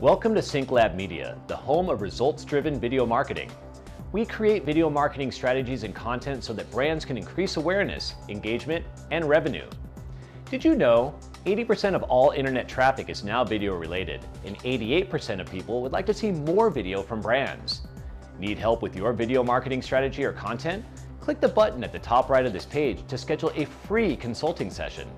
Welcome to SyncLab Media, the home of results-driven video marketing. We create video marketing strategies and content so that brands can increase awareness, engagement, and revenue. Did you know 80% of all internet traffic is now video related, and 88% of people would like to see more video from brands? Need help with your video marketing strategy or content? Click the button at the top right of this page to schedule a free consulting session.